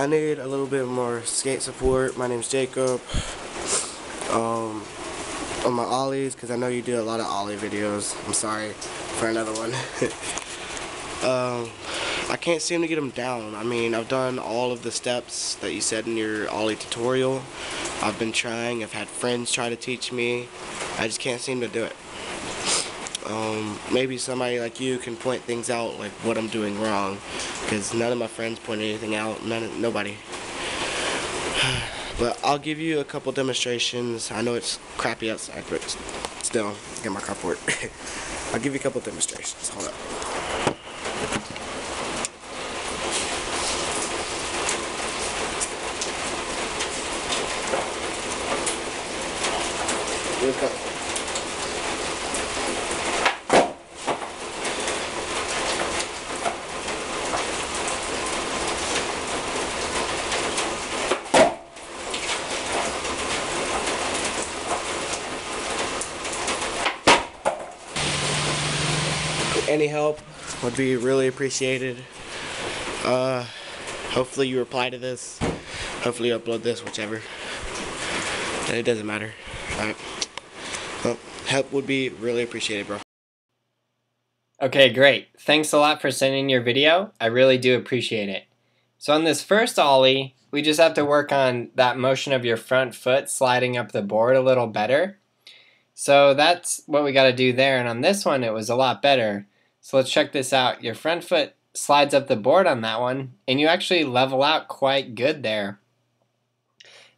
I need a little bit more skate support. My name's Jacob. Um, on my ollies, because I know you do a lot of ollie videos. I'm sorry for another one. um, I can't seem to get them down. I mean, I've done all of the steps that you said in your ollie tutorial. I've been trying. I've had friends try to teach me. I just can't seem to do it. Um, maybe somebody like you can point things out, like what I'm doing wrong, because none of my friends point anything out. None, nobody. But I'll give you a couple demonstrations. I know it's crappy outside, but still, get my carport. I'll give you a couple demonstrations. Hold up. Go. Any help would be really appreciated. Uh, hopefully you reply to this. Hopefully you upload this, whichever. It doesn't matter. Alright. Well, help would be really appreciated, bro. Okay, great. Thanks a lot for sending your video. I really do appreciate it. So on this first ollie, we just have to work on that motion of your front foot sliding up the board a little better. So that's what we got to do there. And on this one, it was a lot better. So let's check this out. Your front foot slides up the board on that one, and you actually level out quite good there.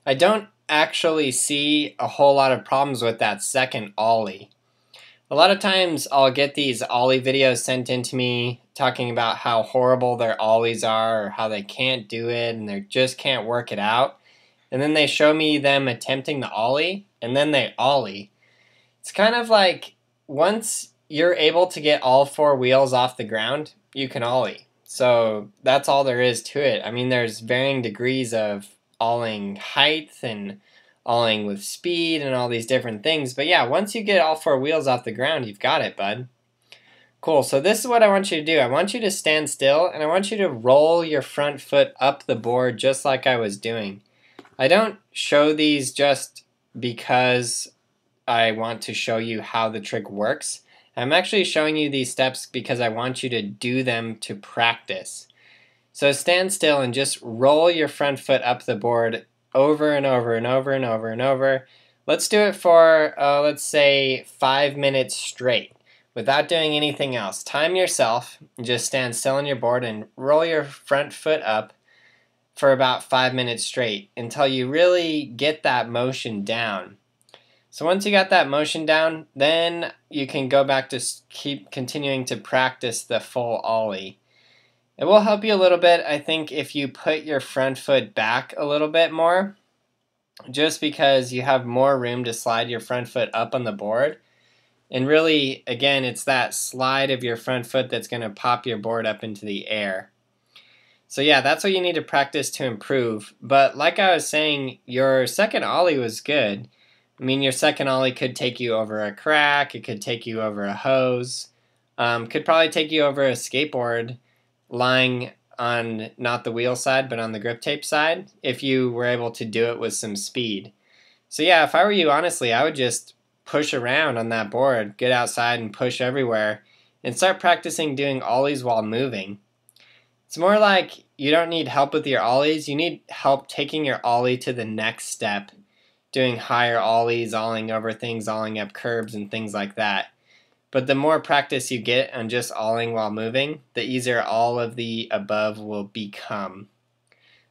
I don't actually see a whole lot of problems with that second ollie. A lot of times I'll get these ollie videos sent in to me talking about how horrible their ollies are or how they can't do it and they just can't work it out. And then they show me them attempting the ollie and then they ollie. It's kind of like once you're able to get all four wheels off the ground, you can ollie. So that's all there is to it. I mean, there's varying degrees of ollieing height and ollieing with speed and all these different things. But yeah, once you get all four wheels off the ground, you've got it, bud. Cool, so this is what I want you to do. I want you to stand still and I want you to roll your front foot up the board just like I was doing. I don't show these just because I want to show you how the trick works. I'm actually showing you these steps because I want you to do them to practice. So stand still and just roll your front foot up the board over and over and over and over and over. Let's do it for, uh, let's say, five minutes straight without doing anything else. Time yourself, and just stand still on your board and roll your front foot up for about five minutes straight until you really get that motion down. So once you got that motion down, then you can go back to keep continuing to practice the full ollie. It will help you a little bit, I think, if you put your front foot back a little bit more, just because you have more room to slide your front foot up on the board. And really, again, it's that slide of your front foot that's going to pop your board up into the air. So yeah, that's what you need to practice to improve. But like I was saying, your second ollie was good. I mean, your second ollie could take you over a crack, it could take you over a hose, um, could probably take you over a skateboard lying on not the wheel side but on the grip tape side if you were able to do it with some speed. So, yeah, if I were you, honestly, I would just push around on that board, get outside and push everywhere, and start practicing doing ollies while moving. It's more like you don't need help with your ollies, you need help taking your ollie to the next step doing higher ollies, olling over things, olling up curbs and things like that. But the more practice you get on just olling while moving, the easier all of the above will become.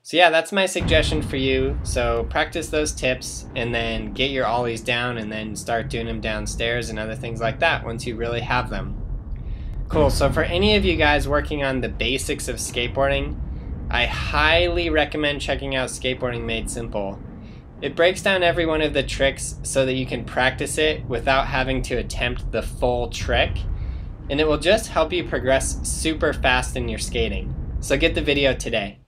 So yeah, that's my suggestion for you. So practice those tips and then get your ollies down and then start doing them downstairs and other things like that once you really have them. Cool, so for any of you guys working on the basics of skateboarding, I highly recommend checking out Skateboarding Made Simple. It breaks down every one of the tricks so that you can practice it without having to attempt the full trick, and it will just help you progress super fast in your skating. So get the video today.